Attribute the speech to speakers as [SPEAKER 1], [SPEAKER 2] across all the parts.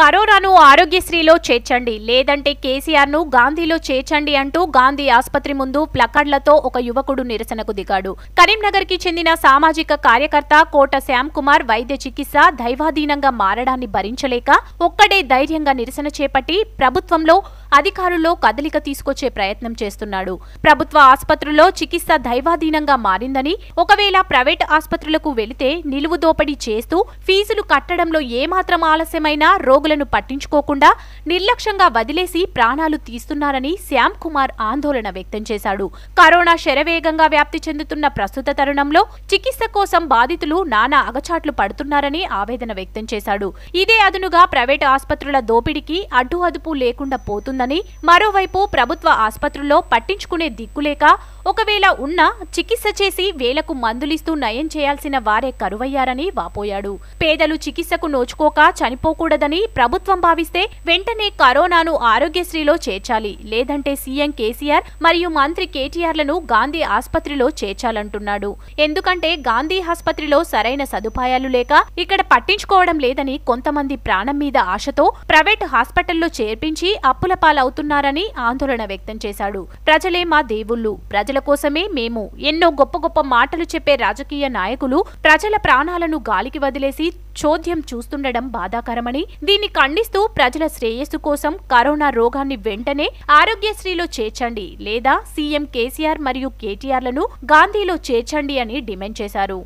[SPEAKER 1] కరోనాను ఆరోగ్యశ్రీలో చేర్చండి. లేదంటే కేసీఆర్ను గాంధీలో చేర్చండి అంటూ గాంధీ ఆసుపత్రి ముందు ప్లకార్డులతో ఒక యువకుడు నిరసనకు దిగాడు. కరీంనగర్కి చెందిన సామాజిక కార్యకర్త కోట శ్యామ్ కుమార్ వైద్య చికిత్స దైవాధీనంగా మారడాన్ని భరించలేక ఒక్కడే ధైర్యంగా నిరసన చేపట్టి ప్రభుత్వంలో అధికారుల్లో కదలిక తీసుకొచ్చే ప్రయత్నం చేస్తున్నాడు. ప్రభుత్వ ఆసుపత్రుల్లో చికిత్స దైవాధీనంగా మారిందని ఒకవేళ ప్రైవేట్ ఆసుపత్రులకు వెళితే నిలువు దోపిడీ చేస్తూ ఫీజులు కట్టడంలో ఏమాత్రం ఆలస్యమైనా రోగులను పట్టించుకోకుండా నిర్లక్ష్యంగా వదిలేసి ప్రాణాలు తీస్తున్నారని శ్యామ్ కుమార్ ఆందోళన వ్యక్తం చేశాడు. కరోనా శరవేగంగా వ్యాప్తి చెందుతున్న ప్రస్తుత తరుణంలో చికిత్స కోసం బాధితులు నానా అగచాట్లు పడుతున్నారని ఆవేదన వ్యక్తం చేశాడు. ఇదే అదునుగా ప్రైవేట్ ఆసుపత్రుల దోపిడీకి అడ్డు అదుపు లేకుండా పోతుందని మరోవైపు ప్రభుత్వ ఆసుపత్రుల్లో పట్టించుకునే దిక్కులేక ఒకవేళ ఉన్నా చికిత్స చేసి వేలకు మందులిస్తూ నయం చేయాల్సిన వారే కరువయ్యారని వాపోయాడు. పేదలు చికిత్సకు నోచుకోక చనిపోకూడదని ప్రభుత్వం భావిస్తే వెంటనే కరోనాను ఆరోగ్యశ్రీలో చేర్చాలి. లేదంటే సీఎం కేసీఆర్ మరియు మంత్రి కేటీఆర్లను గాంధీ ఆసుపత్రిలో చేర్చాలంటున్నాడు. ఎందుకంటే గాంధీ ఆసుపత్రిలో సరైన సదుపాయాలు లేక ఇక్కడ పట్టించుకోవడం లేదని కొంతమంది ప్రాణం మీద ఆశతో ప్రైవేట్ హాస్పిటల్లో చేర్పించి అప్పుల పాలవుతున్నారని ఆందోళన వ్యక్తం చేశాడు. ప్రజలే మా దేవుళ్ళు. ప్రజల కోసమే మేము ఎన్నో గొప్ప గొప్ప మాటలు చెప్పే రాజకీయ నాయకులు ప్రజల ప్రాణాలను గాలికి వదిలేసి చోద్యం చూస్తుండడం బాధాకరమని దీన్ని ఖండిస్తూ ప్రజల శ్రేయస్సు కోసం కరోనా రోగాన్ని వెంటనే ఆరోగ్యశ్రీలో చేర్చండి లేదా సీఎం కేసీఆర్ మరియు కేటీఆర్లను గాంధీలో చేర్చండి అని డిమాండ్ చేశారు.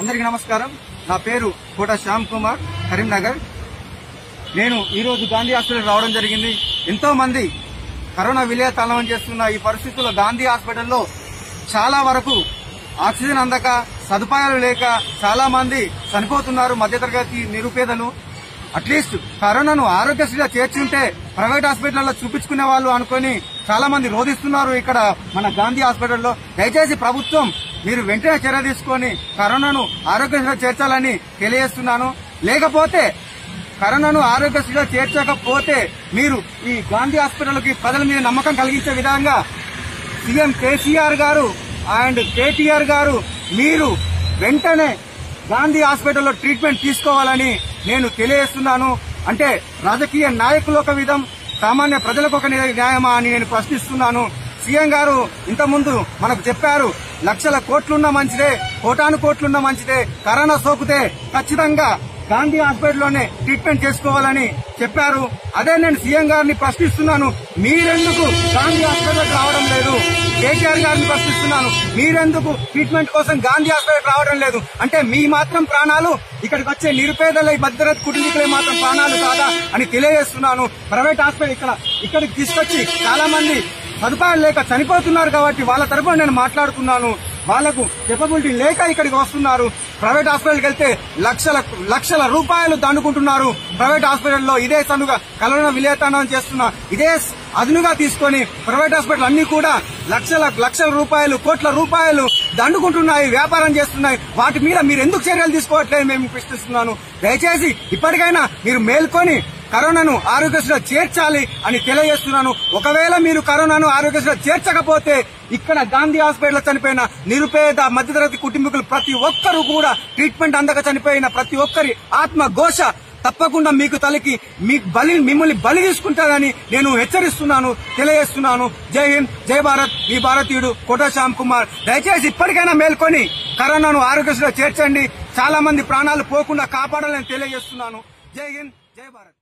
[SPEAKER 2] అందరికీ నమస్కారం. నా పేరు కోట శ్యామ్ కుమార్ కరీంనగర్. నేను ఈ రోజు గాంధీ హాస్పిటల్ రావడం జరిగింది. ఎంతో మంది కరోనా విలయ తాళం చేస్తున్న ఈ పరిస్థితుల్లో గాంధీ హాస్పిటల్లో చాలా వరకు ఆక్సిజన్ అందక సదుపాయాలు లేక చాలా మంది చనిపోతున్నారు మధ్యతరగతి నిరుపేదలు. అట్లీస్ట్ కరోనాను ఆరోగ్యశ్రీగా చేర్చుంటే ప్రైవేట్ హాస్పిటల్లో చూపించుకునే వాళ్ళు అనుకొని చాలా మంది రోధిస్తున్నారు ఇక్కడ మన గాంధీ హాస్పిటల్లో. దయచేసి ప్రభుత్వం మీరు వెంటనే చర్య తీసుకొని కరోనాను ఆరోగ్యశ్రీగా చేర్చాలని తెలియజేస్తున్నాను. లేకపోతే కరోనాను ఆరోగ్యశ్రీలో చేర్చకపోతే మీరు ఈ గాంధీ హాస్పిటల్కి ప్రజల మీద నమ్మకం కలిగించే విధంగా సీఎం కేసీఆర్ గారు అండ్ కేటీఆర్ గారు మీరు వెంటనే గాంధీ హాస్పిటల్లో ట్రీట్మెంట్ తీసుకోవాలని నేను తెలియజేస్తున్నాను. అంటే రాజకీయ నాయకులు ఒక విధం సామాన్య ప్రజలకు ఒక న్యాయమా అని నేను ప్రశ్నిస్తున్నాను. సీఎం గారు ఇంతకుముందు మనకు చెప్పారు లక్షల కోట్లున్న మంచిదే కోటాను కోట్లున్న మంచిదే కరోనా సోకితే ఖచ్చితంగా గాంధీ హాస్పిటల్లోనే ట్రీట్మెంట్ చేసుకోవాలని చెప్పారు. అదే నేను సీఎం గారిని ప్రశ్నిస్తున్నాను మీరెందుకు గాంధీ హాస్పిటల్కి రావడం లేదు? కేసీఆర్ గారిని ప్రశ్నిస్తున్నాను. మీరెందుకు ట్రీట్మెంట్ కోసం గాంధీ హాస్పిటల్ రావడం లేదు? అంటే మీ మాత్రం ప్రాణాలు ఇక్కడికి వచ్చే నిరుపేదల భద్రత కుటుంబీకులే మాత్రం ప్రాణాలు కాదా అని తెలియజేస్తున్నాను. ప్రైవేట్ హాస్పిటల్ ఇక్కడ ఇక్కడికి తీసుకొచ్చి చాలా మంది సదుపాయాలు లేక చనిపోతున్నారు కాబట్టి వాళ్ళ తరఫున నేను మాట్లాడుతున్నాను. వాళ్ళకు కెపబిలిటీ లేక ఇక్కడికి వస్తున్నారు. ప్రైవేట్ హాస్పిటల్కి వెళ్తే లక్షల లక్షల రూపాయలు దండుకుంటున్నారు. ప్రైవేట్ హాస్పిటల్లో ఇదే సనుగా కరోనా విలేతనం చేస్తున్న ఇదే అదునుగా తీసుకొని ప్రైవేట్ హాస్పిటల్ అన్ని కూడా లక్షల లక్షల రూపాయలు కోట్ల రూపాయలు దండుకుంటున్నాయి వ్యాపారం చేస్తున్నాయి. వాటి మీద మీరు ఎందుకు చర్యలు తీసుకోవట్లేదు? మేము ప్రశ్నిస్తున్నాను. దయచేసి ఇప్పటికైనా మీరు మేల్కొని కరోనాను ఆరోగ్యశ్రీలో చేర్చాలి అని తెలియజేస్తున్నాను. ఒకవేళ మీరు కరోనాను ఆరోగ్యశ్రీలో చేర్చకపోతే ఇక్కడ గాంధీ హాస్పిటల్ చనిపోయిన నిరుపేద మధ్యతరగతి కుటుంబీకులు ప్రతి ఒక్కరు కూడా ట్రీట్మెంట్ అందక చనిపోయిన ప్రతి ఒక్కరి ఆత్మ ఘోష తప్పకుండా మీకు తలకి మీ బలి మిమ్మల్ని బలి తీసుకుంటారని నేను హెచ్చరిస్తున్నాను తెలియజేస్తున్నాను. జై హింద్ జై భారత్. మీ భారతీయుడు కోట శ్యామ్ కుమార్. దయచేసి ఇప్పటికైనా మేల్కొని కరోనాను ఆరోగ్యశ్రీలో చేర్చండి. చాలా మంది ప్రాణాలు పోకుండా కాపాడాలని తెలియజేస్తున్నాను. జై హింద్ జై భారత్.